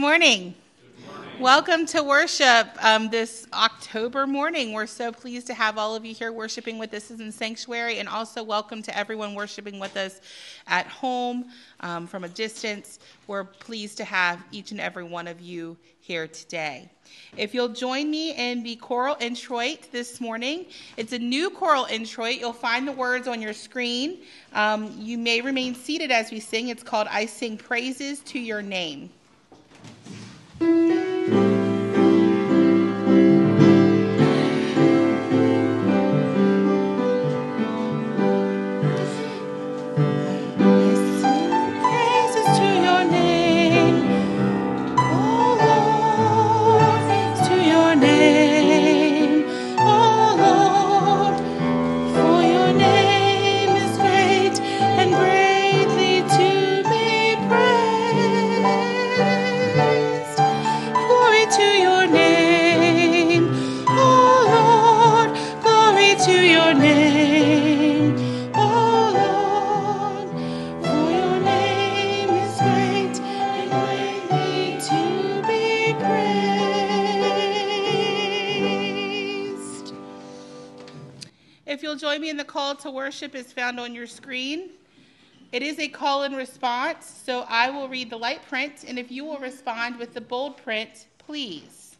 Good morning. Welcome to worship um, this October morning. We're so pleased to have all of you here worshiping with us in sanctuary, and also welcome to everyone worshiping with us at home um, from a distance. We're pleased to have each and every one of you here today. If you'll join me in the choral introit this morning, it's a new choral introit. You'll find the words on your screen. Um, you may remain seated as we sing. It's called I Sing Praises to Your Name. Join call to worship is found on your screen. It is a call and response, so I will read the light print, and if you will respond with the bold print, please.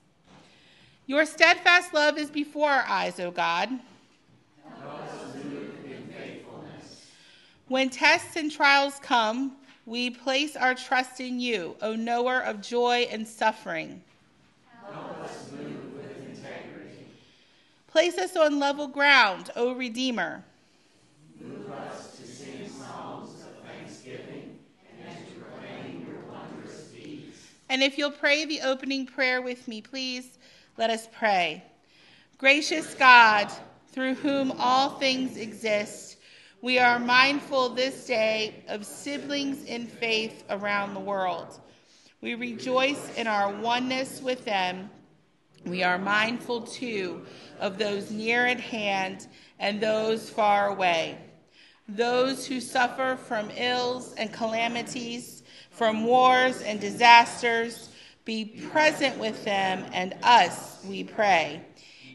Your steadfast love is before our eyes, O God. When tests and trials come, we place our trust in you, O knower of joy and suffering. Us Place us on level ground, O Redeemer. Move us to sing songs of thanksgiving and to proclaim your wondrous deeds. And if you'll pray the opening prayer with me, please, let us pray. Gracious God, through whom all things exist, we are mindful this day of siblings in faith around the world. We rejoice in our oneness with them. We are mindful, too, of those near at hand and those far away. those who suffer from ills and calamities, from wars and disasters. Be present with them and us, we pray,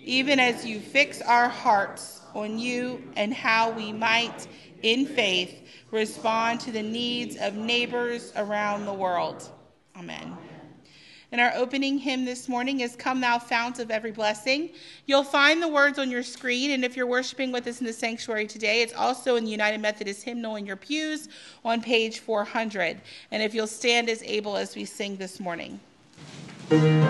even as you fix our hearts on you and how we might, in faith, respond to the needs of neighbors around the world. Amen. And our opening hymn this morning is Come Thou Fount of Every Blessing. You'll find the words on your screen, and if you're worshiping with us in the sanctuary today, it's also in the United Methodist hymnal in your pews on page 400. And if you'll stand as able as we sing this morning. as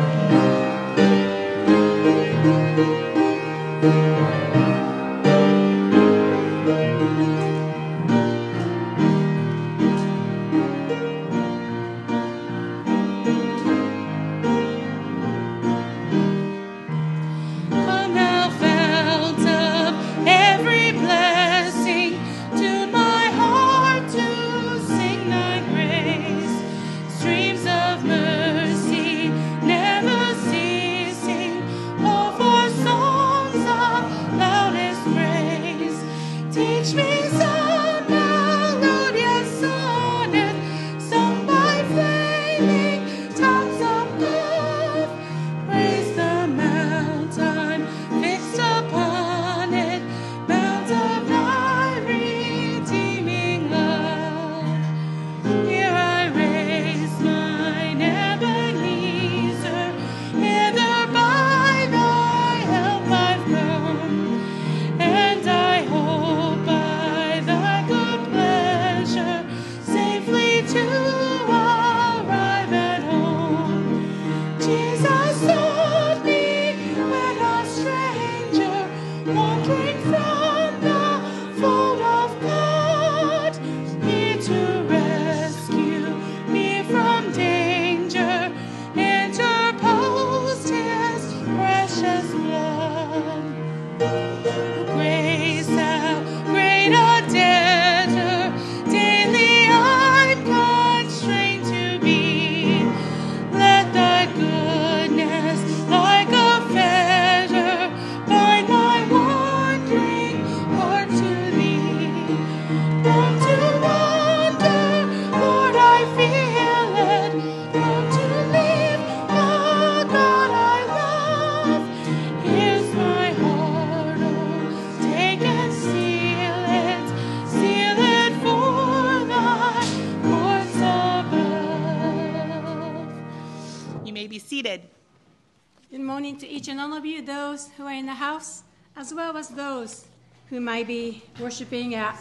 be worshiping at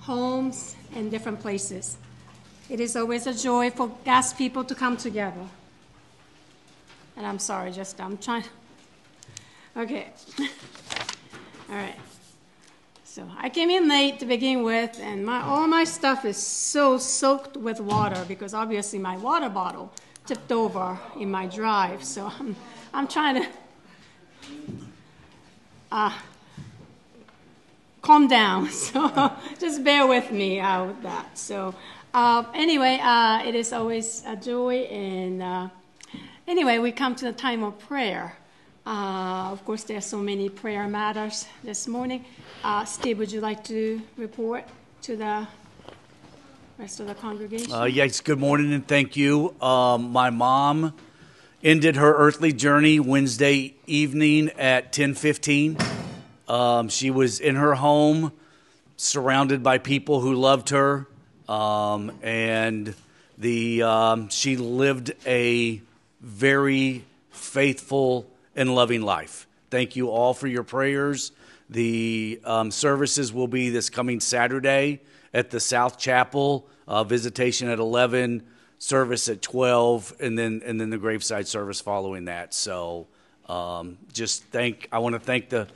homes and different places. It is always a joy for God's people to come together. And I'm sorry, just I'm trying. Okay. all right. So I came in late to begin with, and my, all my stuff is so soaked with water because obviously my water bottle tipped over in my drive. So I'm, I'm trying to uh, calm down. So just bear with me uh, with that. So uh, anyway, uh, it is always a joy. And uh, anyway, we come to the time of prayer. Uh, of course, there are so many prayer matters this morning. Steve, would you like to report to the rest of the congregation? yes, good morning and thank you. Um, my mom ended her earthly journey Wednesday evening at 1015. Um, she was in her home, surrounded by people who loved her, um, and the um, she lived a very faithful and loving life. Thank you all for your prayers. The um, services will be this coming Saturday at the South Chapel. Uh, visitation at 11 service at 12 and then and then the graveside service following that so um, just thank i want to thank the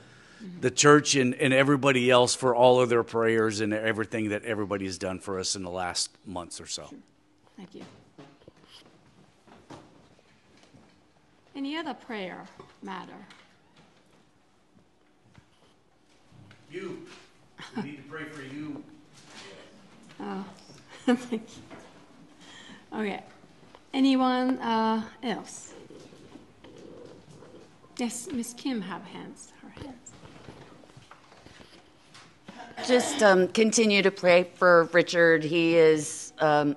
the church and, and everybody else for all of their prayers and everything that everybody has done for us in the last months or so. Thank you. Any other prayer matter? You. We need to pray for you. Oh thank you. Okay. Anyone uh, else? Yes, Miss Kim have hands. Her Just um, continue to pray for Richard. He is um,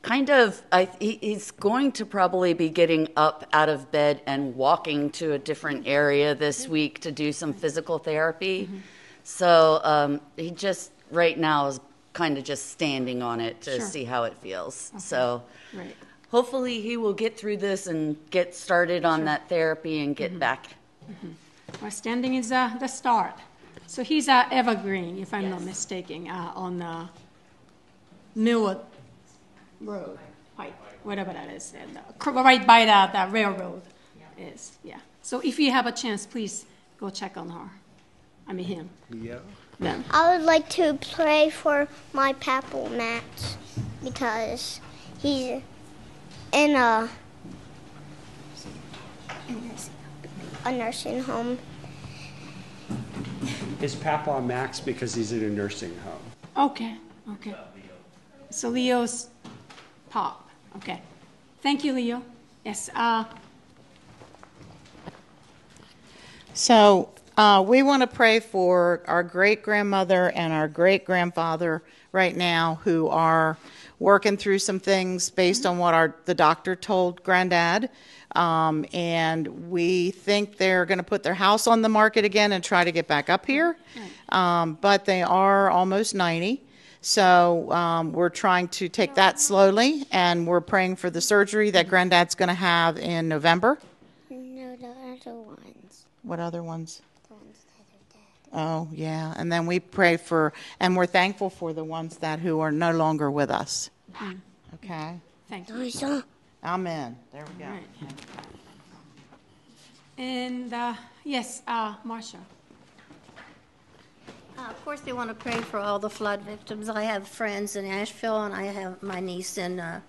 kind of, I, he, he's going to probably be getting up out of bed and walking to a different area this week to do some physical therapy. So um, he just, right now, is kind of just standing on it to Sure. see how it feels. So Right. hopefully he will get through this and get started on that therapy and get back. Well, standing is uh, the start. So he's uh, evergreen, if I'm not mistaken, uh, on uh, Millwood Road, Pike, whatever that is, and, uh, right by the, the railroad is, yeah. So if you have a chance, please go check on her. I mean him. Yeah. Them. I would like to pray for my papal Max because he's in a a nursing home. Is Papa Max because he's in a nursing home? Okay, okay. So Leo's pop, okay. Thank you, Leo. Yes, uh, So uh, we want to pray for our great grandmother and our great grandfather right now who are working through some things based on what our the doctor told granddad. Um, and we think they're going to put their house on the market again and try to get back up here. Um, but they are almost 90. So um, we're trying to take that slowly, and we're praying for the surgery that granddad's going to have in November. No, the other ones. What other ones? The ones that are dead. Oh, yeah. And then we pray for, and we're thankful for the ones that who are no longer with us. Okay. thank you. Those Amen. There we go. Right. And, uh, yes, uh, Marcia. Uh, Of course, they want to pray for all the flood victims. I have friends in Asheville, and I have my niece in uh,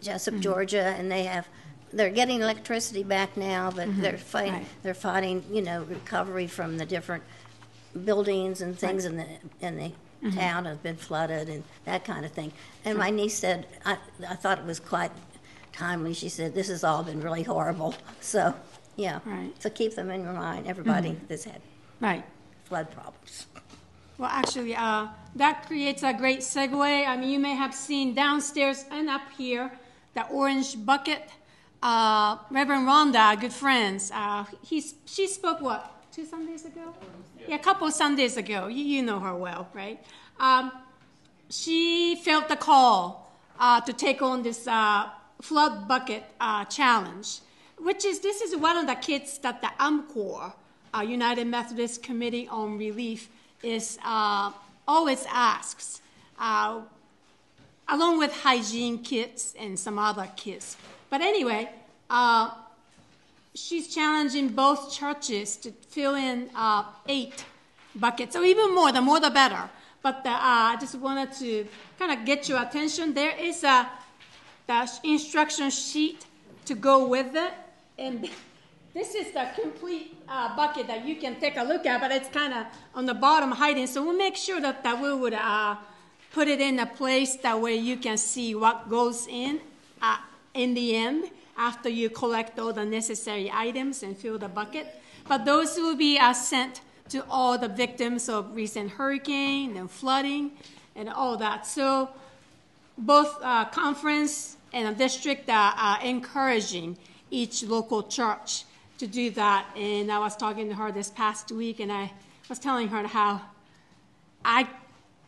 Jessup, Georgia, and they have, they're getting electricity back now, but they're fighting, Right. they're fighting, you know, recovery from the different buildings and things in the, in the town have been flooded and that kind of thing. And my niece said, I, I thought it was quite timely. She said, this has all been really horrible. So, yeah. Right. So keep them in your mind, everybody that's had Right. flood problems. Well, actually, uh, that creates a great segue. I mean, you may have seen downstairs and up here the orange bucket. Uh, Reverend Rhonda, good friends, uh, he's, she spoke what, two Sundays ago? Yeah, a couple of Sundays ago. You, you know her well, right? Um, she felt the call uh, to take on this uh, flood bucket uh, challenge, which is this is one of the kits that the UMCOR, uh, United Methodist Committee on Relief, is uh, always asks, uh, along with hygiene kits and some other kits. But anyway, uh, she's challenging both churches to fill in uh, eight buckets, or even more. The more, the better. But uh, I just wanted to kind of get your attention. There is a the instruction sheet to go with it, and this is the complete uh, bucket that you can take a look at. But it's kind of on the bottom hiding, so we'll make sure that, that we would uh, put it in a place that way you can see what goes in uh, in the end after you collect all the necessary items and fill the bucket. But those will be uh, sent to all the victims of recent hurricane and flooding and all that. So both uh, conference and a district are, are encouraging each local church to do that. And I was talking to her this past week, and I was telling her how I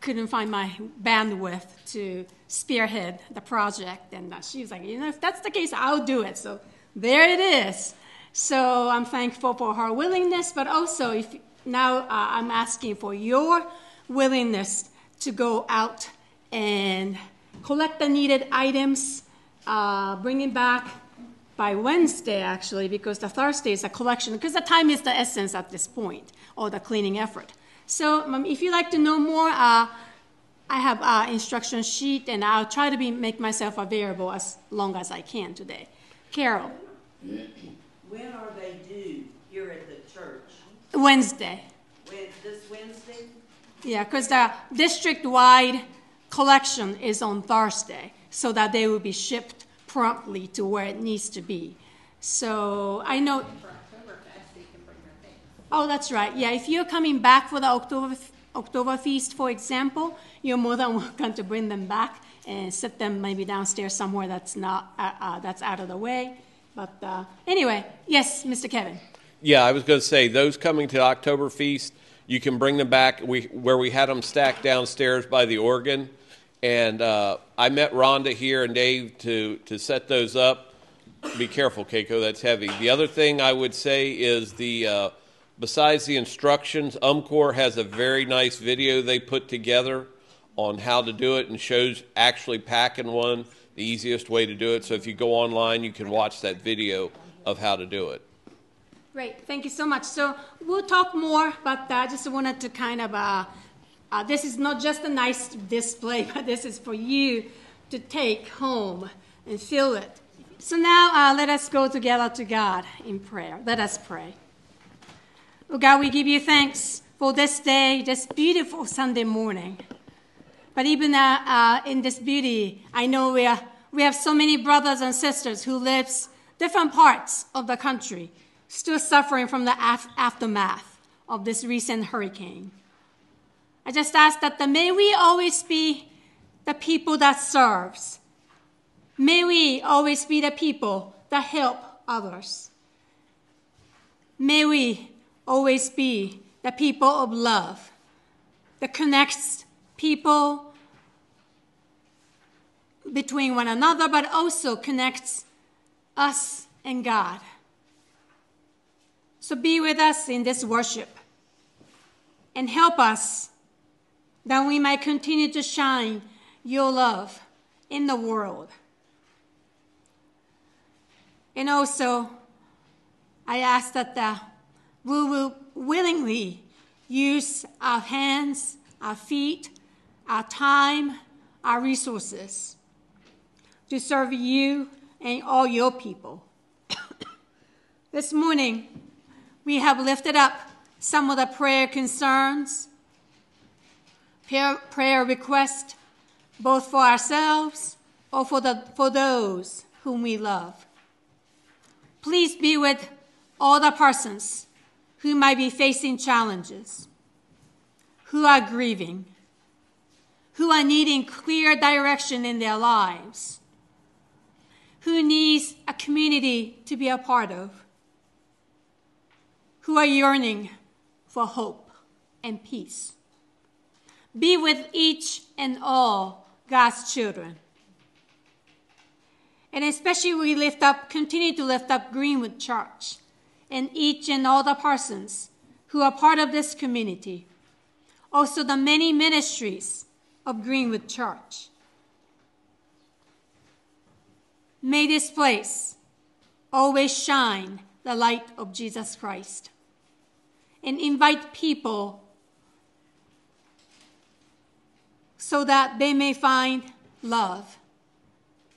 couldn't find my bandwidth to spearhead the project. And uh, she was like, you know, if that's the case, I'll do it. So there it is. So I'm thankful for her willingness, but also if now uh, I'm asking for your willingness to go out and collect the needed items, uh, bring it back by Wednesday, actually, because the Thursday is a collection, because the time is the essence at this point, or the cleaning effort. So um, if you'd like to know more, uh, I have an instruction sheet, and I'll try to be, make myself available as long as I can today. Carol, When are they due here at the church? Wednesday. When, this Wednesday? Yeah, because the district-wide collection is on Thursday, so that they will be shipped promptly to where it needs to be. So I know. Oh, that's right. Yeah, if you're coming back for the October October feast, for example, you're more than welcome to bring them back and set them maybe downstairs somewhere that's not uh, uh, that's out of the way. But uh, anyway, yes, Mr. Kevin. Yeah, I was going to say those coming to October Feast, you can bring them back. We where we had them stacked downstairs by the organ, and uh, I met Rhonda here and Dave to to set those up. Be careful, Keiko, that's heavy. The other thing I would say is the uh, besides the instructions, UMCOR has a very nice video they put together on how to do it and shows actually packing one the easiest way to do it. So if you go online, you can watch that video of how to do it. Great, thank you so much. So we'll talk more, but I just wanted to kind of, uh, uh, this is not just a nice display, but this is for you to take home and feel it. So now uh, let us go together to God in prayer. Let us pray. Oh God, we give you thanks for this day, this beautiful Sunday morning. But even uh, uh, in this beauty, I know we, are, we have so many brothers and sisters who live different parts of the country, still suffering from the af- aftermath of this recent hurricane. I just ask that the, may we always be the people that serves. May we always be the people that help others. May we always be the people of love that connects people between one another, but also connects us and God. So be with us in this worship and help us that we might continue to shine your love in the world. And also, I ask that the, we will willingly use our hands, our feet, our time, our resources to serve you and all your people. this morning, we have lifted up some of the prayer concerns, prayer, requests, both for ourselves or for, the, for those whom we love. Please be with all the persons who might be facing challenges, who are grieving, who are needing clear direction in their lives, who needs a community to be a part of, who are yearning for hope and peace. Be with each and all God's children. And especially we lift up, continue to lift up Greenwood Church and each and all the persons who are part of this community. Also the many ministries of Greenwood Church. May this place always shine the light of Jesus Christ and invite people so that they may find love,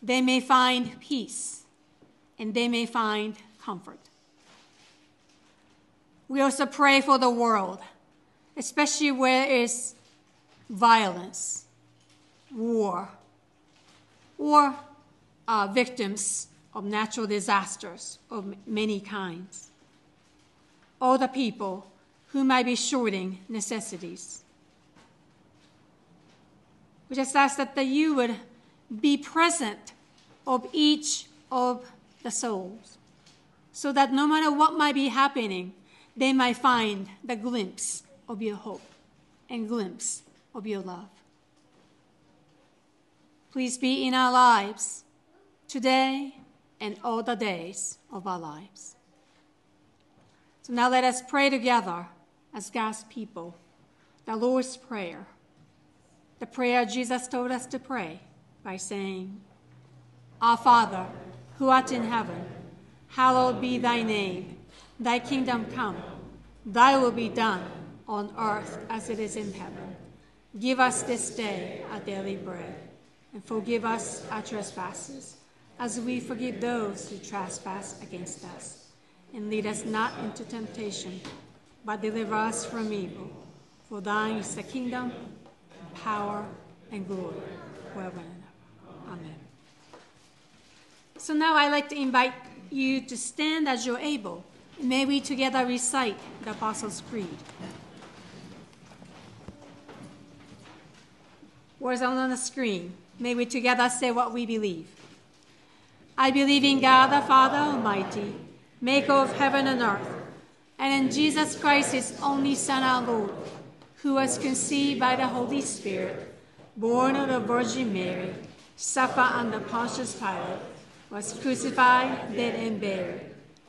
they may find peace, and they may find comfort. We also pray for the world, especially where is violence, war, or uh, victims of natural disasters of many kinds. All the people who might be shorting necessities. We just ask that, that you would be present of each of the souls, so that no matter what might be happening, they might find the glimpse of your hope and glimpse of your love. Please be in our lives today and all the days of our lives. So now let us pray together as God's people the Lord's Prayer, the prayer Jesus told us to pray by saying, Our Father, who art in heaven, hallowed be thy name. Thy kingdom come, thy will be done on earth as it is in heaven. Give us this day our daily bread, and forgive us our trespasses, as we forgive those who trespass against us. And lead us not into temptation, but deliver us from evil. For thine is the kingdom, power, and glory, forever and ever. Amen. So now I'd like to invite you to stand as you're able. May we together recite the Apostles' Creed. was on the screen. May we together say what we believe. I believe in God the Father Almighty, maker of heaven and earth, and in Jesus Christ, his only Son, our Lord, who was conceived by the Holy Spirit, born of the Virgin Mary, suffered under Pontius Pilate, was crucified, dead, and buried.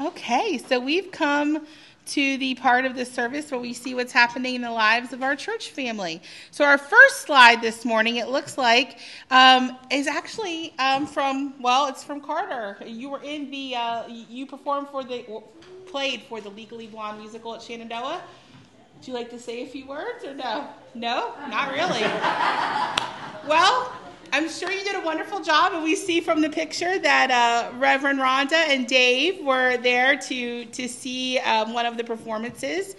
Okay, so we've come to the part of the service where we see what's happening in the lives of our church family. So, our first slide this morning, it looks like, um, is actually um, from, well, it's from Carter. You were in the, uh, you performed for the, played for the Legally Blonde musical at Shenandoah. Would you like to say a few words or no? No? Not really. well, I'm sure you did a wonderful job, and we see from the picture that uh, Reverend Rhonda and Dave were there to to see um, one of the performances,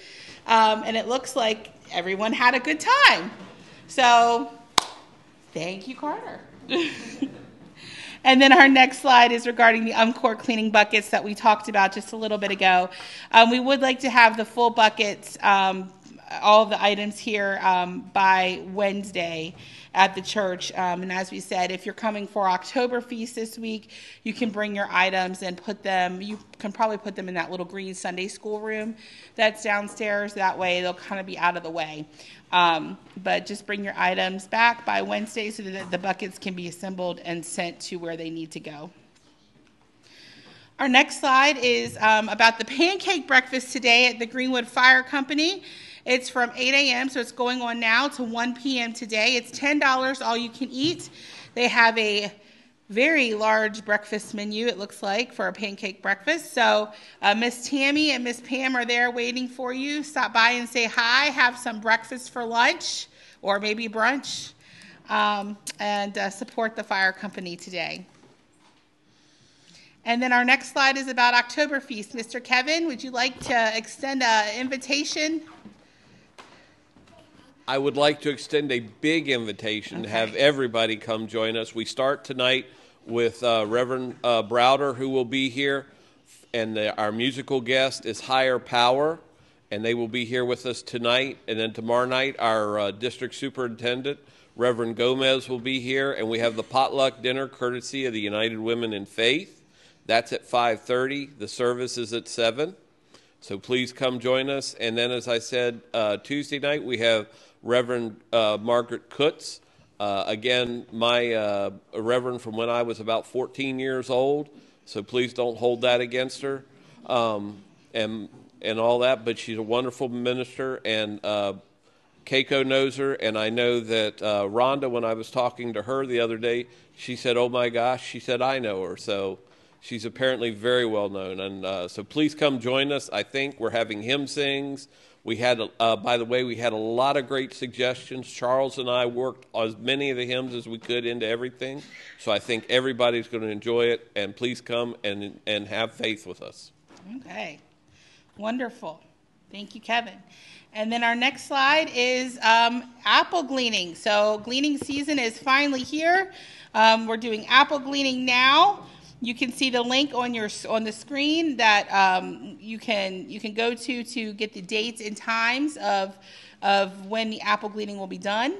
um, and it looks like everyone had a good time. So, thank you, Carter. and then our next slide is regarding the UMCOR cleaning buckets that we talked about just a little bit ago. Um, we would like to have the full buckets, um, all of the items here um, by Wednesday at the church. Um, and as we said, if you're coming for October feast this week, you can bring your items and put them, you can probably put them in that little green Sunday school room that's downstairs. That way they'll kind of be out of the way. Um, but just bring your items back by Wednesday so that the buckets can be assembled and sent to where they need to go. Our next slide is um, about the pancake breakfast today at the Greenwood Fire Company. It's from 8 a.m., so it's going on now to 1 p.m. today. It's $10 all you can eat. They have a very large breakfast menu, it looks like, for a pancake breakfast. So, uh, Miss Tammy and Miss Pam are there waiting for you. Stop by and say hi, have some breakfast for lunch or maybe brunch, um, and uh, support the fire company today. And then our next slide is about October Feast. Mr. Kevin, would you like to extend an invitation? I would like to extend a big invitation to have everybody come join us. We start tonight with uh, Reverend uh, Browder, who will be here, and the, our musical guest is Higher Power, and they will be here with us tonight. And then tomorrow night, our uh, district superintendent, Reverend Gomez, will be here, and we have the potluck dinner courtesy of the United Women in Faith. That's at 5:30. The service is at seven. So please come join us. And then, as I said, uh, Tuesday night we have Reverend uh, Margaret Kutz. Uh, again, my uh, reverend from when I was about 14 years old, so please don't hold that against her um, and, and all that. But she's a wonderful minister, and uh, Keiko knows her. And I know that uh, Rhonda, when I was talking to her the other day, she said, Oh my gosh, she said, I know her. So she's apparently very well known. And uh, so please come join us. I think we're having hymn sings. We had, uh, by the way, we had a lot of great suggestions. Charles and I worked as many of the hymns as we could into everything. So I think everybody's going to enjoy it. And please come and, and have faith with us. Okay, wonderful. Thank you, Kevin. And then our next slide is um, apple gleaning. So, gleaning season is finally here. Um, we're doing apple gleaning now. You can see the link on your on the screen that um, you can you can go to to get the dates and times of of when the apple gleaning will be done.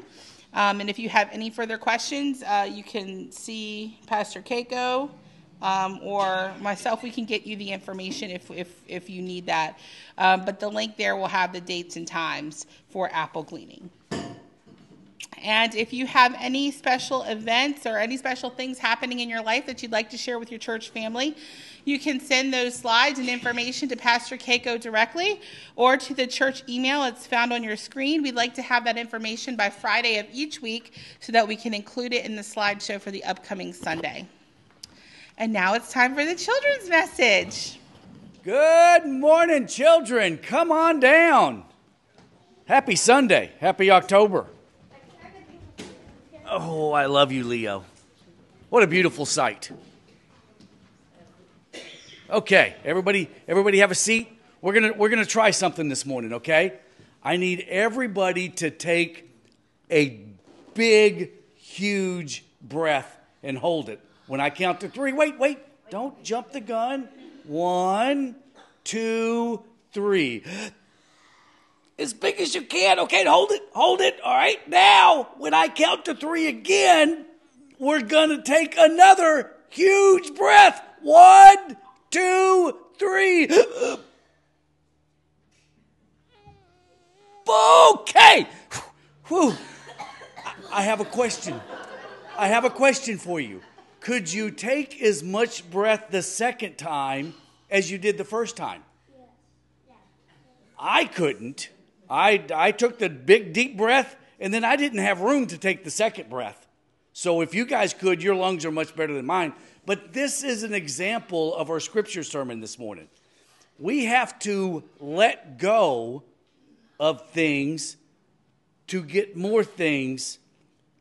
Um, and if you have any further questions, uh, you can see Pastor Keiko um, or myself. We can get you the information if if if you need that. Um, but the link there will have the dates and times for apple gleaning. And if you have any special events or any special things happening in your life that you'd like to share with your church family, you can send those slides and information to Pastor Keiko directly or to the church email. It's found on your screen. We'd like to have that information by Friday of each week so that we can include it in the slideshow for the upcoming Sunday. And now it's time for the children's message. Good morning, children. Come on down. Happy Sunday. Happy October. Oh, I love you, Leo. What a beautiful sight. Okay, everybody, everybody have a seat. We're gonna we're gonna try something this morning. Okay, I need everybody to take a big, huge breath and hold it. When I count to three, wait, wait, don't jump the gun. One, two, three. As big as you can. Okay, hold it, hold it. All right, now when I count to three again, we're gonna take another huge breath. One, two, three. Okay. Whew. I have a question. I have a question for you. Could you take as much breath the second time as you did the first time? I couldn't. I, I took the big deep breath and then I didn't have room to take the second breath. So if you guys could, your lungs are much better than mine. But this is an example of our scripture sermon this morning. We have to let go of things to get more things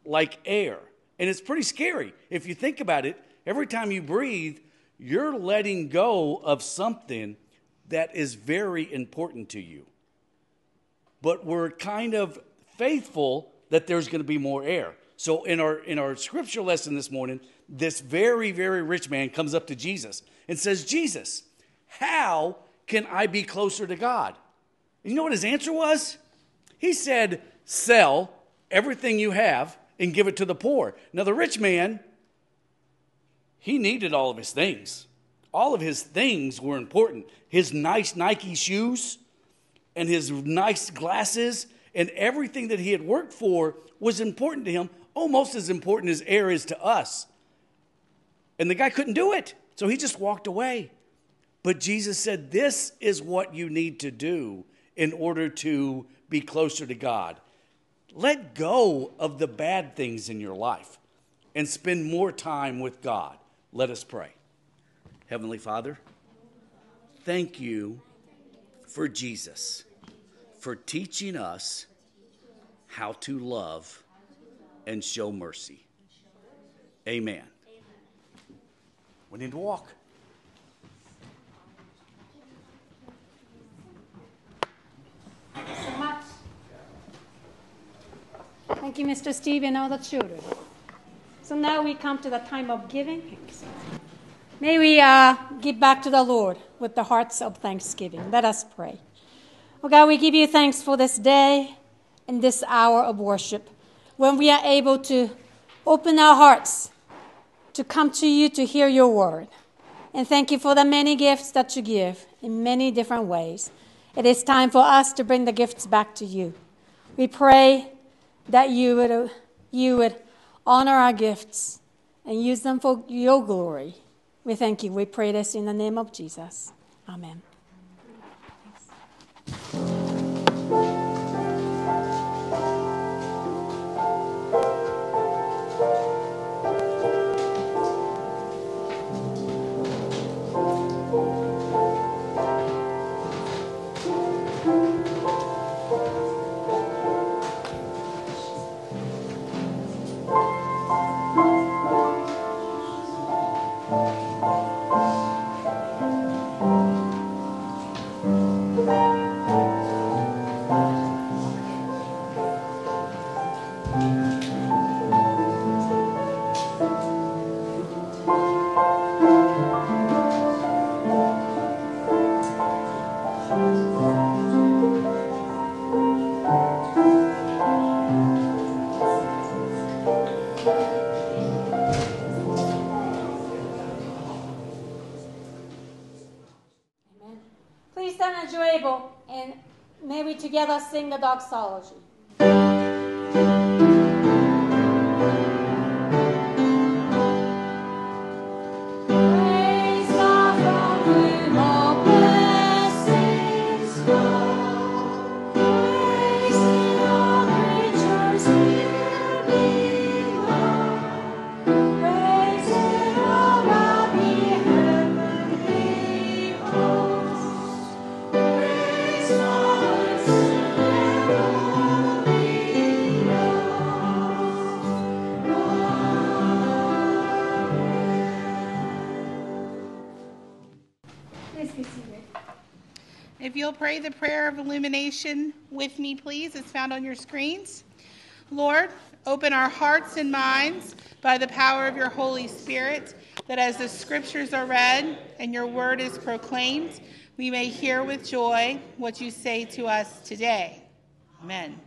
like air. And it's pretty scary. If you think about it, every time you breathe, you're letting go of something that is very important to you. But we're kind of faithful that there's going to be more air. So in our in our scripture lesson this morning, this very very rich man comes up to Jesus and says, "Jesus, how can I be closer to God?" And you know what his answer was? He said, "Sell everything you have and give it to the poor." Now the rich man he needed all of his things. All of his things were important. His nice Nike shoes and his nice glasses and everything that he had worked for was important to him, almost as important as air is to us. And the guy couldn't do it, so he just walked away. But Jesus said, This is what you need to do in order to be closer to God. Let go of the bad things in your life and spend more time with God. Let us pray. Heavenly Father, thank you for Jesus, for teaching us how to love and show mercy. Amen. We need to walk. Thank you so much. Thank you, Mr. Steve, and all the children. So now we come to the time of giving. May we uh, give back to the Lord with the hearts of thanksgiving. Let us pray. Oh God, we give you thanks for this day and this hour of worship when we are able to open our hearts to come to you to hear your word. And thank you for the many gifts that you give in many different ways. It is time for us to bring the gifts back to you. We pray that you would, you would honor our gifts and use them for your glory. We thank you. We pray this in the name of Jesus. Amen. Please together sing the doxology. Pray the prayer of illumination with me, please, it's found on your screens. Lord, open our hearts and minds by the power of your Holy Spirit, that as the scriptures are read and your word is proclaimed, we may hear with joy what you say to us today. Amen.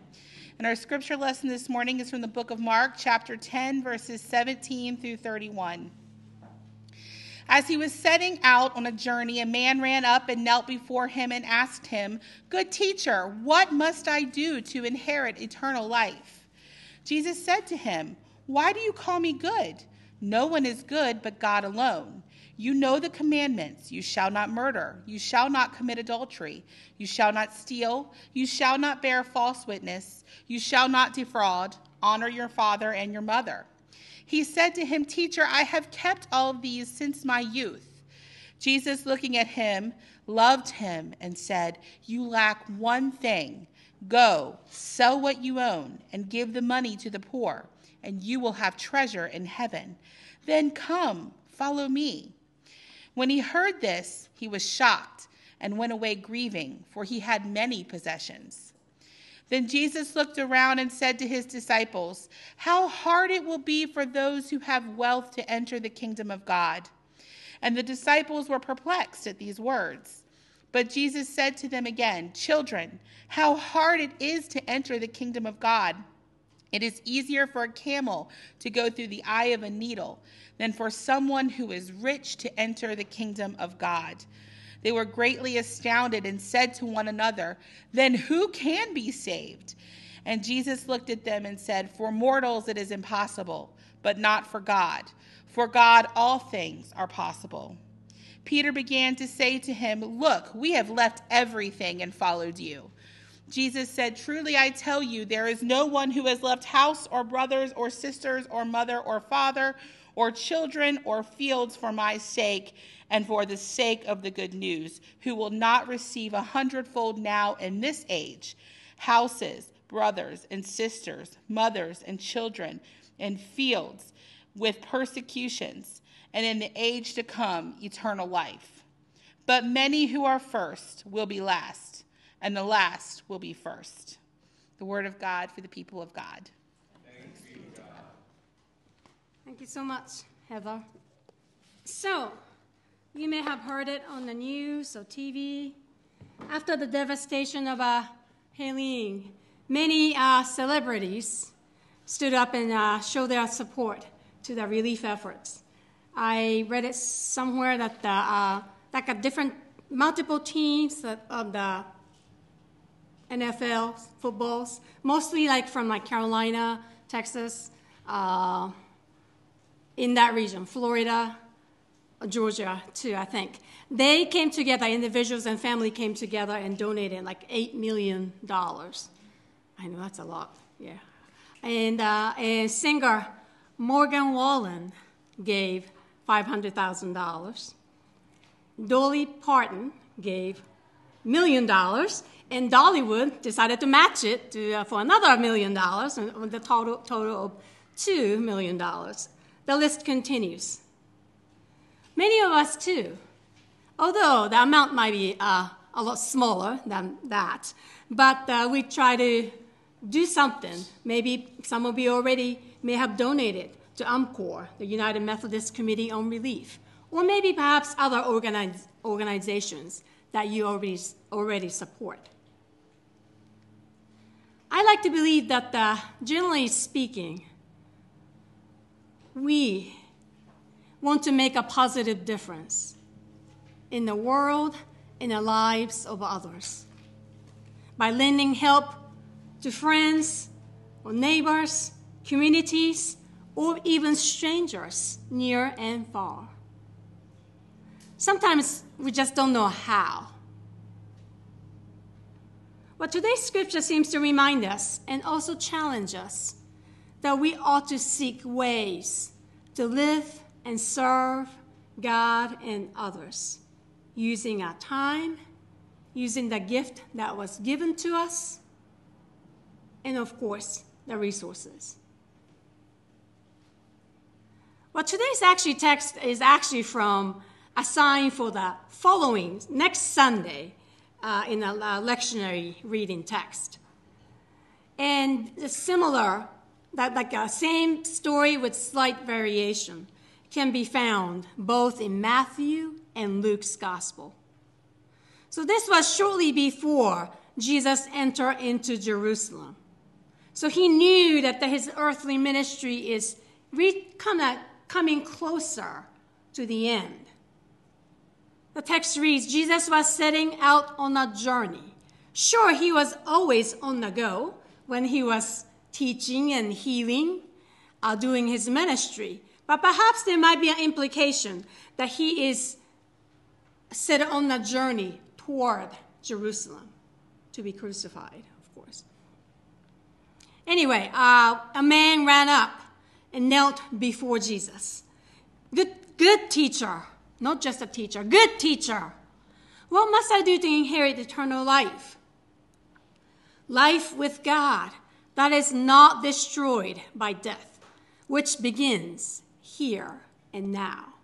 And our scripture lesson this morning is from the book of Mark, chapter 10, verses 17 through 31. As he was setting out on a journey, a man ran up and knelt before him and asked him, Good teacher, what must I do to inherit eternal life? Jesus said to him, Why do you call me good? No one is good but God alone. You know the commandments you shall not murder, you shall not commit adultery, you shall not steal, you shall not bear false witness, you shall not defraud, honor your father and your mother. He said to him, Teacher, I have kept all of these since my youth. Jesus, looking at him, loved him and said, You lack one thing. Go, sell what you own, and give the money to the poor, and you will have treasure in heaven. Then come, follow me. When he heard this, he was shocked and went away grieving, for he had many possessions. Then Jesus looked around and said to his disciples, How hard it will be for those who have wealth to enter the kingdom of God. And the disciples were perplexed at these words. But Jesus said to them again, Children, how hard it is to enter the kingdom of God. It is easier for a camel to go through the eye of a needle than for someone who is rich to enter the kingdom of God. They were greatly astounded and said to one another, Then who can be saved? And Jesus looked at them and said, For mortals it is impossible, but not for God. For God all things are possible. Peter began to say to him, Look, we have left everything and followed you. Jesus said, Truly I tell you, there is no one who has left house or brothers or sisters or mother or father or children or fields for my sake and for the sake of the good news, who will not receive a hundredfold now in this age houses, brothers and sisters, mothers and children, and fields with persecutions, and in the age to come, eternal life. But many who are first will be last, and the last will be first. The word of God for the people of God. Thank you so much, Heather. So, you may have heard it on the news or TV. After the devastation of uh, Helene, many uh, celebrities stood up and uh, showed their support to the relief efforts. I read it somewhere that the, uh, like a different, multiple teams of the NFL footballs, mostly like from like Carolina, Texas, uh, in that region, Florida, Georgia too, I think. They came together, individuals and family came together and donated like $8 million. I know that's a lot, yeah. And, uh, and singer Morgan Wallen gave $500,000. Dolly Parton gave million dollars, and Dollywood decided to match it to, uh, for another million dollars, and the total, total of $2 million. The list continues. Many of us, too, although the amount might be uh, a lot smaller than that, but uh, we try to do something. Maybe some of you already may have donated to UMCOR, the United Methodist Committee on Relief, or maybe perhaps other organize, organizations that you already, already support. I like to believe that, uh, generally speaking, we want to make a positive difference in the world, in the lives of others. By lending help to friends or neighbors, communities, or even strangers near and far. Sometimes we just don't know how. But today's scripture seems to remind us and also challenge us that we ought to seek ways to live and serve God and others using our time, using the gift that was given to us, and of course, the resources. Well, today's actually text is actually from a sign for the following next Sunday, uh, in a, a lectionary reading text. And similar, that like a same story with slight variation can be found both in Matthew and Luke's gospel. So this was shortly before Jesus entered into Jerusalem. So he knew that his earthly ministry is re- coming closer to the end. The text reads Jesus was setting out on a journey. Sure, he was always on the go when he was teaching and healing, uh, doing his ministry. But perhaps there might be an implication that he is set on a journey toward Jerusalem to be crucified, of course. Anyway, uh, a man ran up and knelt before Jesus. Good, good teacher, not just a teacher, good teacher. What must I do to inherit eternal life? Life with God that is not destroyed by death, which begins here and now.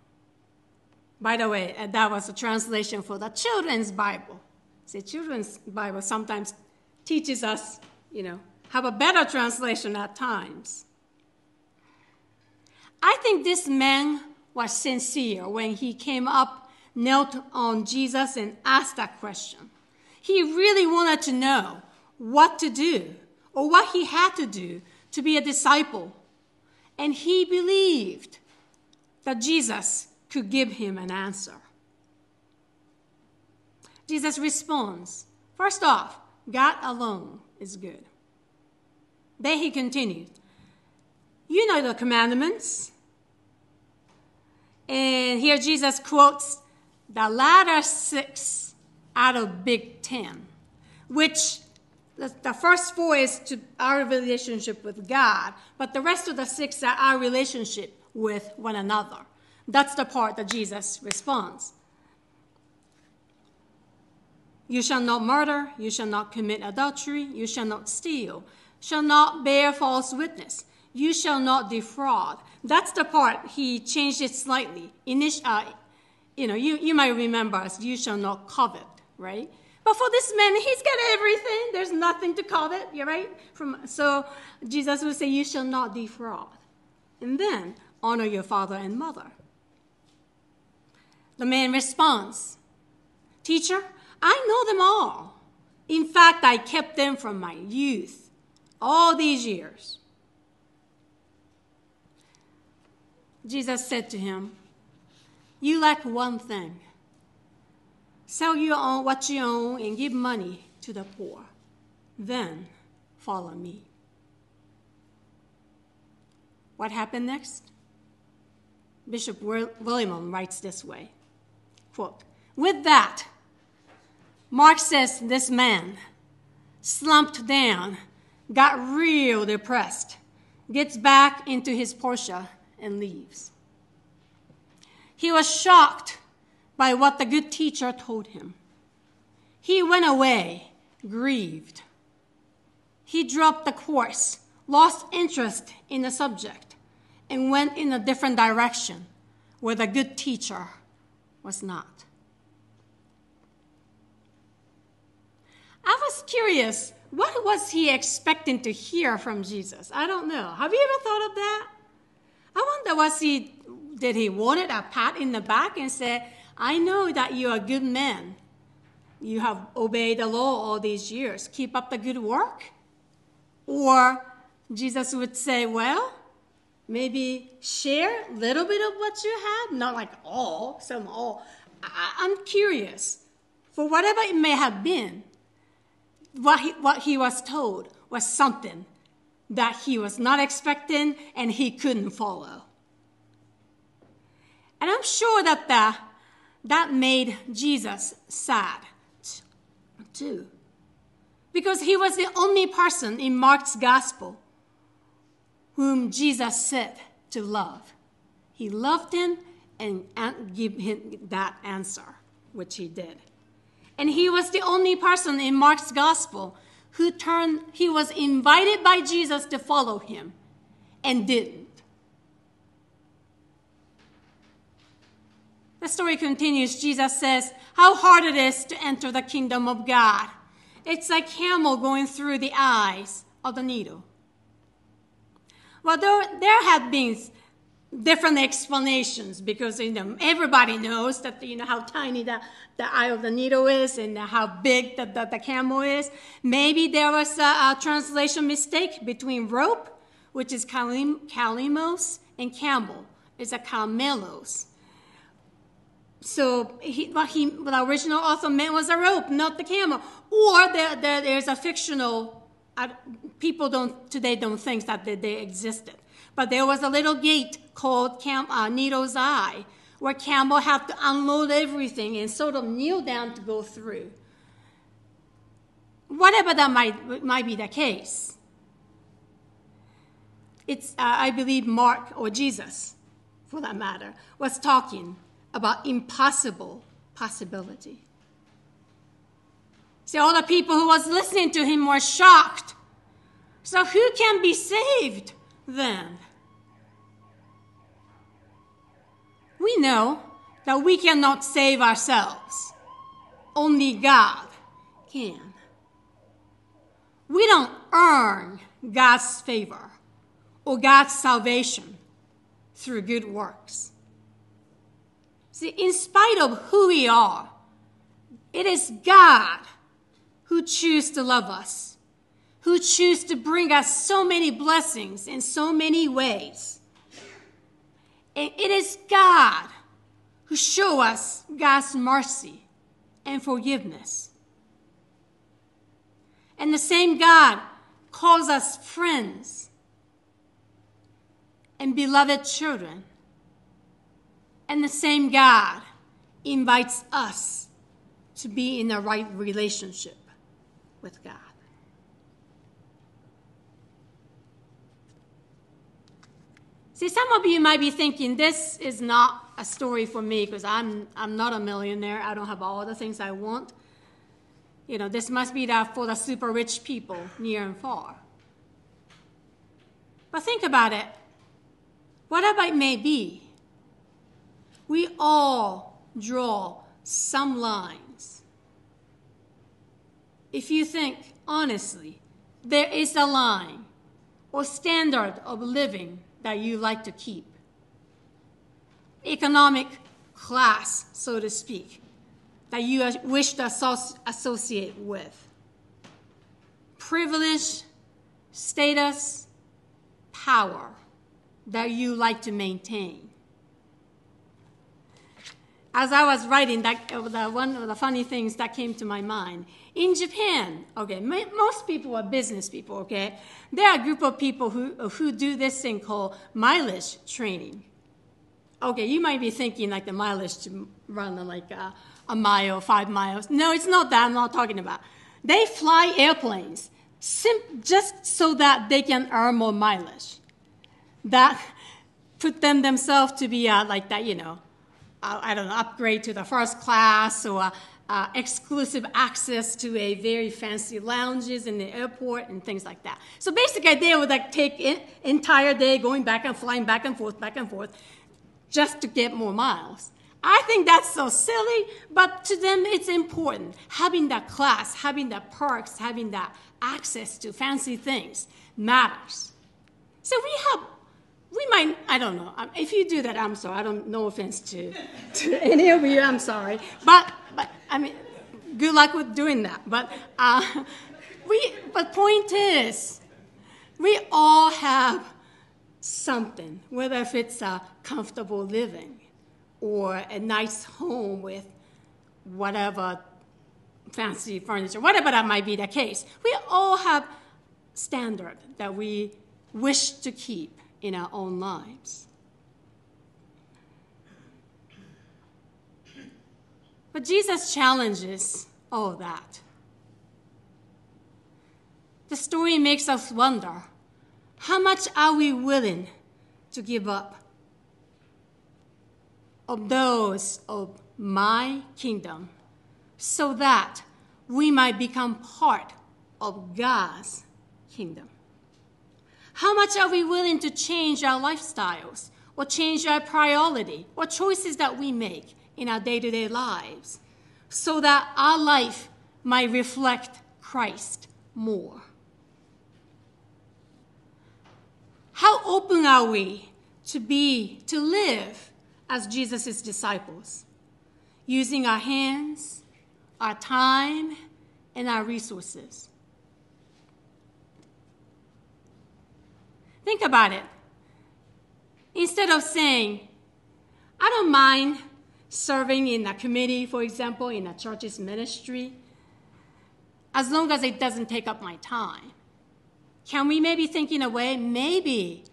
By the way, uh, that was a translation for the children's Bible. See, children's Bible sometimes teaches us, you know, have a better translation at times. I think this man was sincere when he came up, knelt on Jesus, and asked that question. He really wanted to know what to do or what he had to do to be a disciple. And he believed that Jesus could give him an answer. Jesus responds First off, God alone is good. Then he continued, You know the commandments. And here Jesus quotes the latter six out of Big Ten, which the, the first four is to our relationship with God, but the rest of the six are our relationship with one another. That's the part that Jesus responds. You shall not murder, you shall not commit adultery, you shall not steal, shall not bear false witness, you shall not defraud. That's the part he changed it slightly. Init- uh, you know, you, you might remember as you shall not covet, right? But for this man, he's got everything. There's nothing to covet, you're right? From, so Jesus would say, You shall not defraud. And then honor your father and mother. The man responds, Teacher, I know them all. In fact, I kept them from my youth, all these years. Jesus said to him, You lack one thing. Sell you own what you own and give money to the poor. Then follow me. What happened next? Bishop Willimon writes this way quote, With that, Mark says this man slumped down, got real depressed, gets back into his Porsche, and leaves. He was shocked by what the good teacher told him. He went away, grieved. He dropped the course, lost interest in the subject, and went in a different direction where the good teacher was not. I was curious, what was he expecting to hear from Jesus? I don't know. Have you ever thought of that? I wonder was he did he wanted a pat in the back and say, I know that you're a good man. You have obeyed the law all these years. Keep up the good work. Or Jesus would say, Well, maybe share a little bit of what you have, not like all, some all. I, am curious. For whatever it may have been, what he, what he was told was something that he was not expecting and he couldn't follow. And I'm sure that the, that made Jesus sad too. Because he was the only person in Mark's gospel whom Jesus said to love. He loved him and gave him that answer, which he did. And he was the only person in Mark's gospel who turned, he was invited by Jesus to follow him and didn't. The story continues. Jesus says, How hard it is to enter the kingdom of God. It's like camel going through the eyes of the needle. Well, there, there have been different explanations because you know everybody knows that you know how tiny the, the eye of the needle is and how big the, the, the camel is. Maybe there was a, a, translation mistake between rope, which is kalim, kalimos, and camel is a camelos. So he, what, he, what the original author meant was a rope, not the camel. Or there, there, there's a fictional. Uh, people don't today don't think that they, they existed, but there was a little gate called Cam, uh, Needle's Eye, where camel had to unload everything and sort of kneel down to go through. Whatever that might, might be the case, it's, uh, I believe, Mark or Jesus, for that matter, was talking about impossible possibility. See, all the people who was listening to him were shocked. So who can be saved then? We know that we cannot save ourselves. Only God can. We don't earn God's favor or God's salvation through good works. See, in spite of who we are, it is God who chooses to love us, who chooses to bring us so many blessings in so many ways. And it is God who show us God's mercy and forgiveness. And the same God calls us friends and beloved children. And the same God invites us to be in the right relationship with God. See, some of you might be thinking this is not a story for me because I'm, I'm not a millionaire. I don't have all the things I want. You know, this must be that for the super rich people near and far. But think about it. Whatever it may be, we all draw some lines. If you think honestly, there is a line or standard of living that you like to keep. Economic class, so to speak, that you wish to associate with. Privilege, status, power that you like to maintain. As I was writing, that uh, the, one of the funny things that came to my mind in Japan, okay, most people are business people, okay? There are a group of people who, uh, who do this thing called mileage training. Okay, you might be thinking like the mileage to run uh, like a, a mile, five miles. No, it's not that I'm not talking about. They fly airplanes sim- just so that they can earn more mileage. That put them themselves to be uh, like that, you know, uh, I don't know, upgrade to the first class or uh, exclusive access to a very fancy lounges in the airport and things like that. So basically, they would like take an entire day going back and flying back and forth, back and forth, just to get more miles. I think that's so silly, but to them it's important. Having that class, having that perks, having that access to fancy things matters. So we have we might i don't know um, if you do that i'm sorry i don't no offense to to any of you i'm sorry but but I mean, good luck with doing that. But uh, we, but point is, we all have something, whether if it's a comfortable living or a nice home with whatever fancy furniture, whatever that might be the case. We all have standard that we wish to keep in our own lives. But Jesus challenges all that. The story makes us wonder how much are we willing to give up of those of my kingdom so that we might become part of God's kingdom? How much are we willing to change our lifestyles or change our priority or choices that we make in our day to day lives so that our life might reflect Christ more? How open are we to be, to live as Jesus' disciples, using our hands, our time, and our resources? Think about it. Instead of saying, I don't mind serving in a committee, for example, in a church's ministry, as long as it doesn't take up my time. Can we maybe think in a way, maybe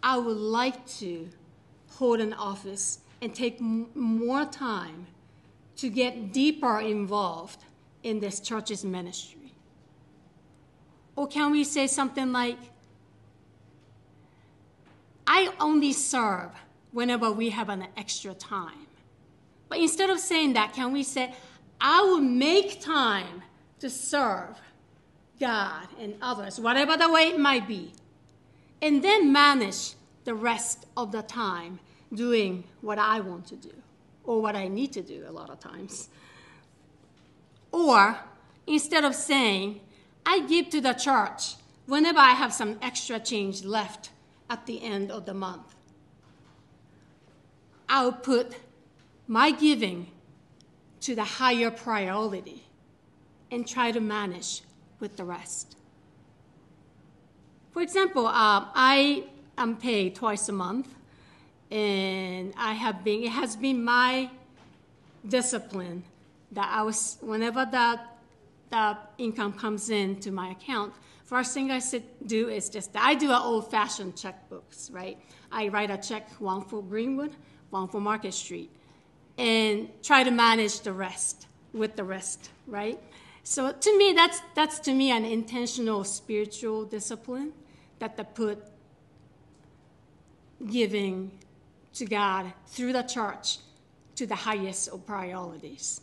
I would like to hold an office and take m- more time to get deeper involved in this church's ministry? Or can we say something like, I only serve whenever we have an extra time. But instead of saying that, can we say, I will make time to serve God and others, whatever the way it might be, and then manage the rest of the time doing what I want to do or what I need to do a lot of times. Or instead of saying, I give to the church whenever I have some extra change left at the end of the month. I'll put my giving to the higher priority and try to manage with the rest. For example, uh, I am paid twice a month, and I have been, it has been my discipline that I was, whenever that, that income comes into my account, First thing I do is just, I do an old fashioned checkbooks, right? I write a check, one for Greenwood, one for Market Street, and try to manage the rest with the rest, right? So to me, that's, that's to me an intentional spiritual discipline that the put giving to God through the church to the highest of priorities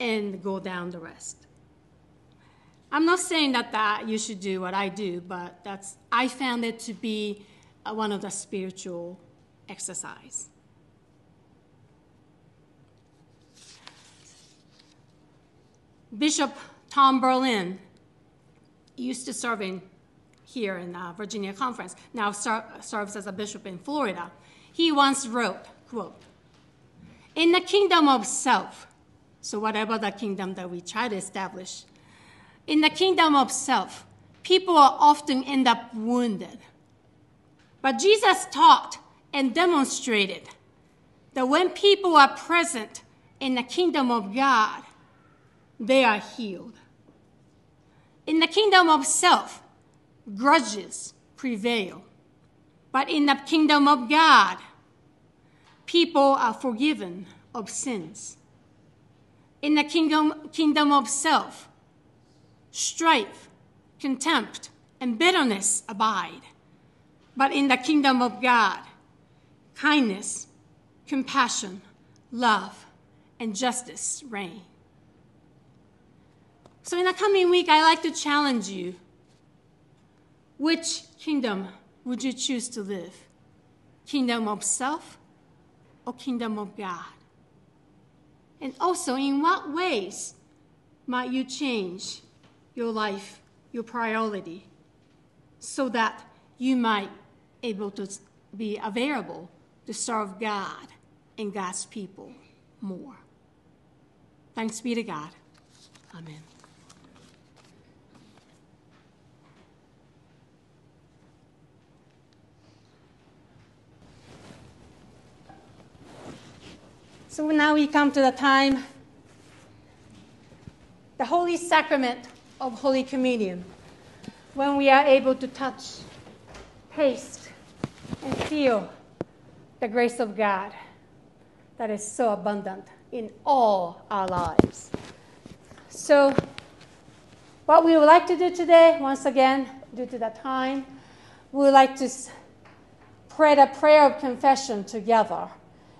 and go down the rest. I'm not saying that, that you should do what I do, but that's, I found it to be uh, one of the spiritual exercise. Bishop Tom Berlin used to serve in here in uh, Virginia Conference, now ser- serves as a bishop in Florida. He once wrote, quote, in the kingdom of self, so whatever the kingdom that we try to establish, in the kingdom of self, people often end up wounded. But Jesus taught and demonstrated that when people are present in the kingdom of God, they are healed. In the kingdom of self, grudges prevail. But in the kingdom of God, people are forgiven of sins. In the kingdom, kingdom of self, strife, contempt, and bitterness abide. But in the kingdom of God, kindness, compassion, love, and justice reign. So, in the coming week, I'd like to challenge you which kingdom would you choose to live? Kingdom of self or kingdom of God? And also, in what ways might you change your life, your priority, so that you might able to be available to serve God and God's people more. Thanks be to God. Amen. So now we come to the time, the Holy Sacrament of Holy Communion, when we are able to touch, taste, and feel the grace of God that is so abundant in all our lives. So, what we would like to do today, once again, due to the time, we would like to pray the prayer of confession together.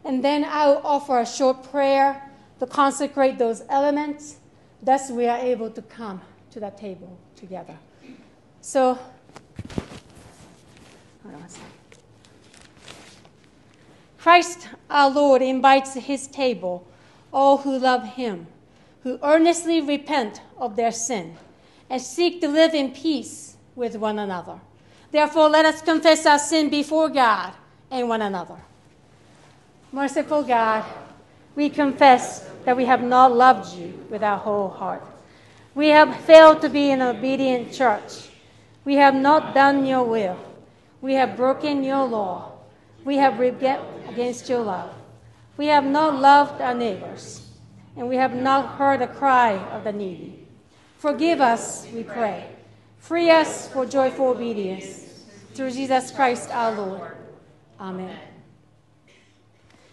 And then I'll offer a short prayer to consecrate those elements. Thus, we are able to come to that table together. So. Christ our Lord invites to his table all who love him, who earnestly repent of their sin, and seek to live in peace with one another. Therefore, let us confess our sin before God and one another. Merciful God, we confess that we have not loved you with our whole heart. We have failed to be an obedient church. We have not done your will. We have broken your law. We have rebelled against your love. We have not loved our neighbors, and we have not heard the cry of the needy. Forgive us, we pray. Free us for joyful obedience. Through Jesus Christ our Lord. Amen.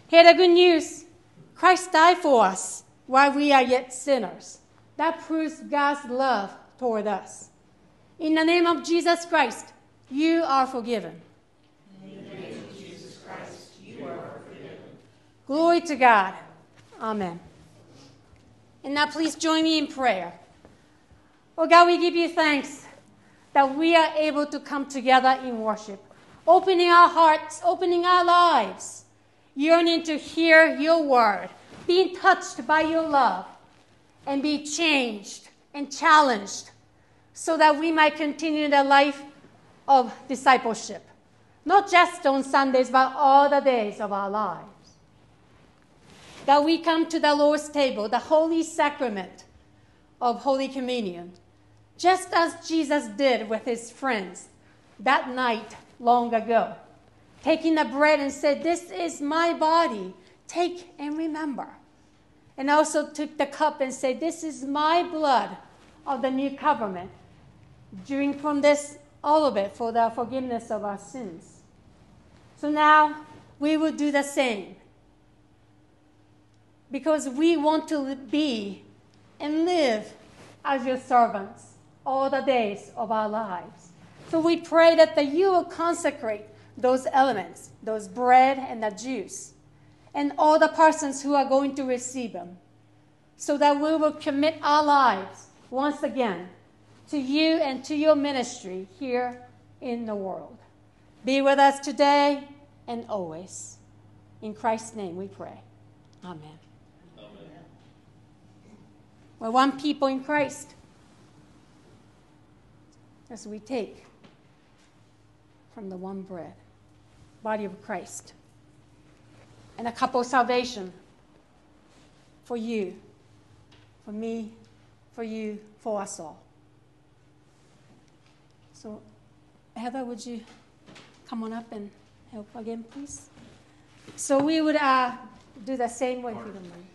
Hear the good news Christ died for us while we are yet sinners. That proves God's love toward us. In the name of Jesus Christ, you are forgiven. In the name of Jesus Christ, you are forgiven. Glory to God. Amen. And now please join me in prayer. Oh God, we give you thanks that we are able to come together in worship, opening our hearts, opening our lives, yearning to hear your word, being touched by your love, and be changed and challenged so that we might continue the life of discipleship, not just on Sundays, but all the days of our lives that we come to the Lord's table, the holy sacrament of Holy Communion, just as Jesus did with his friends that night long ago, taking the bread and said, This is my body, take and remember. And also took the cup and said, This is my blood of the new covenant. Drink from this, all of it, for the forgiveness of our sins. So now we will do the same because we want to be and live as your servants all the days of our lives. So we pray that the, you will consecrate those elements, those bread and the juice, and all the persons who are going to receive them, so that we will commit our lives once again to you and to your ministry here in the world. Be with us today and always. In Christ's name we pray. Amen. We're one people in Christ. As we take from the one bread, body of Christ, and a cup of salvation for you, for me, for you, for us all. So, Heather, would you come on up and help again, please? So we would uh, do the same way you don't mind.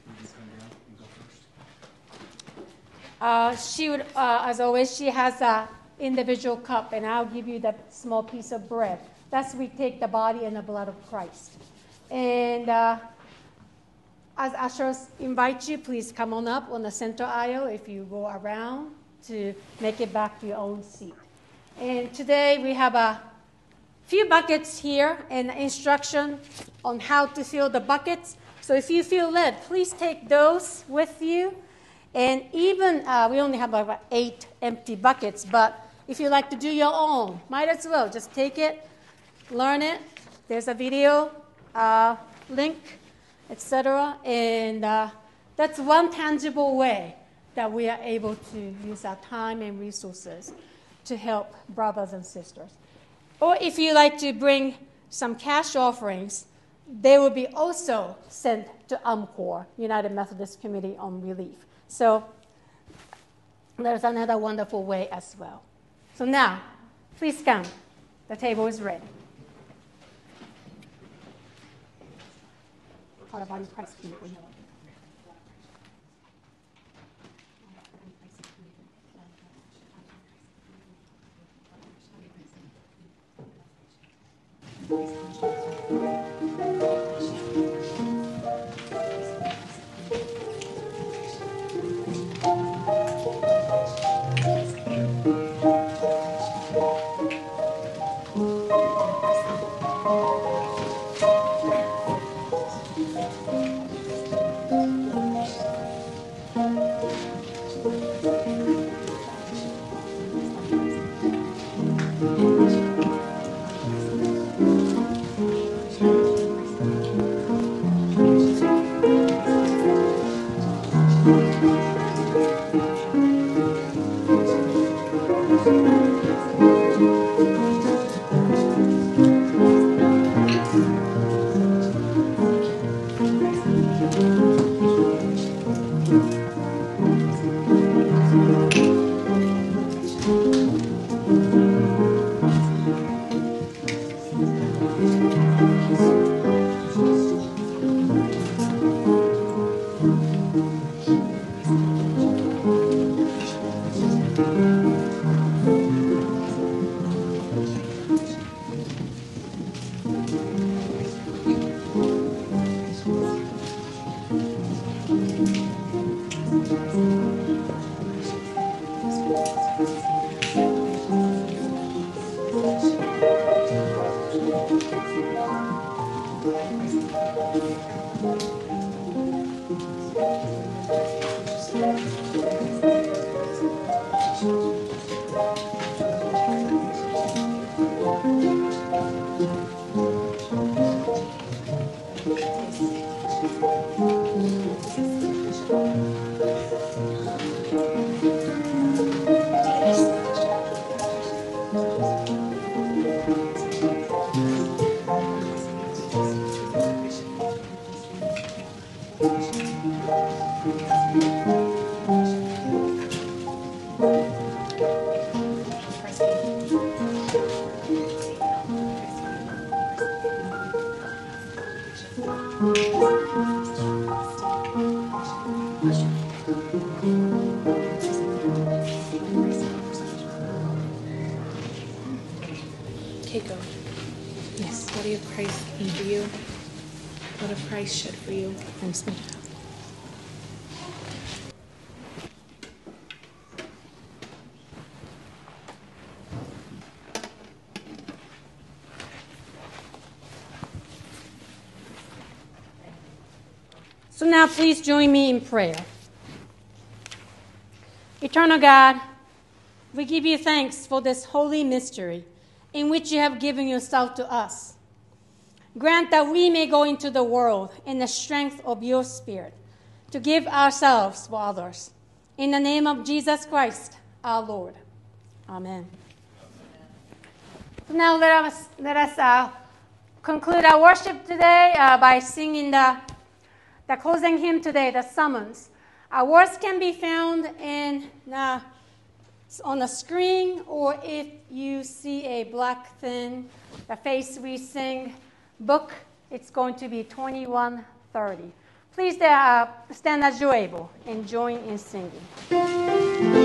Uh, she would, uh, as always, she has a individual cup, and I'll give you the small piece of bread. That's we take the body and the blood of Christ. And uh, as ushers invite you, please come on up on the center aisle if you go around to make it back to your own seat. And today we have a few buckets here and instruction on how to fill the buckets. So if you feel led, please take those with you. And even, uh, we only have about eight empty buckets, but if you like to do your own, might as well just take it, learn it. There's a video uh, link, etc. And uh, that's one tangible way that we are able to use our time and resources to help brothers and sisters. Or if you like to bring some cash offerings, they will be also sent to UMCOR, United Methodist Committee on Relief. So there's another wonderful way as well. So now, please come. The table is ready. out of the price committee. Thank you. Now please join me in prayer. Eternal God, we give you thanks for this holy mystery in which you have given yourself to us. Grant that we may go into the world in the strength of your Spirit to give ourselves for others. In the name of Jesus Christ, our Lord. Amen. So now let us, let us uh, conclude our worship today uh, by singing the, the closing hymn today, the summons. Our words can be found in on the screen, or if you see a black thin, the Faith We Sing book, it's going to be 2130. Please uh, stand as you're able and join in singing.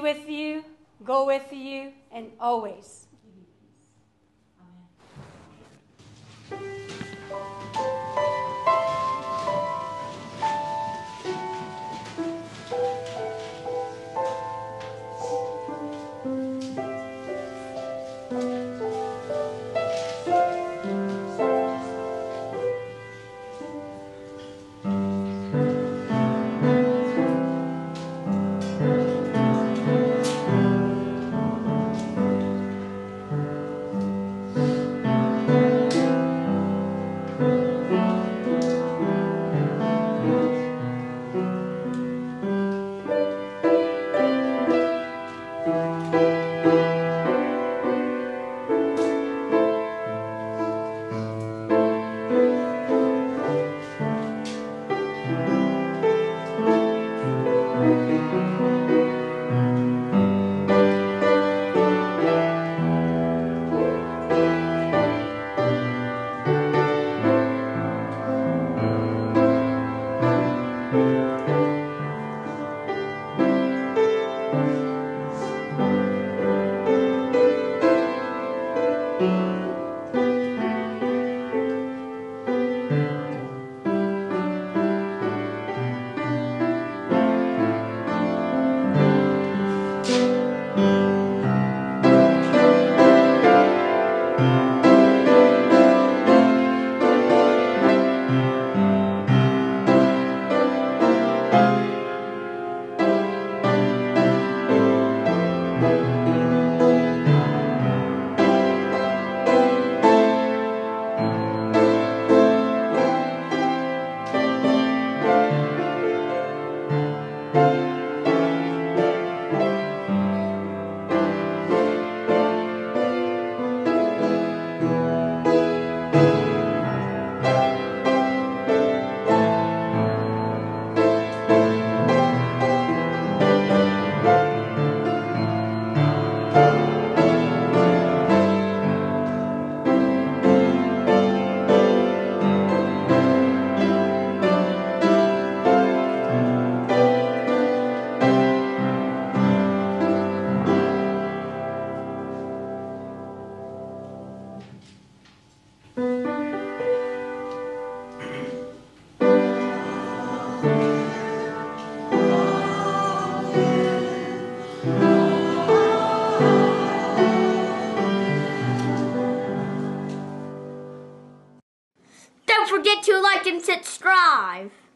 Be with you, go with you, and always. Don't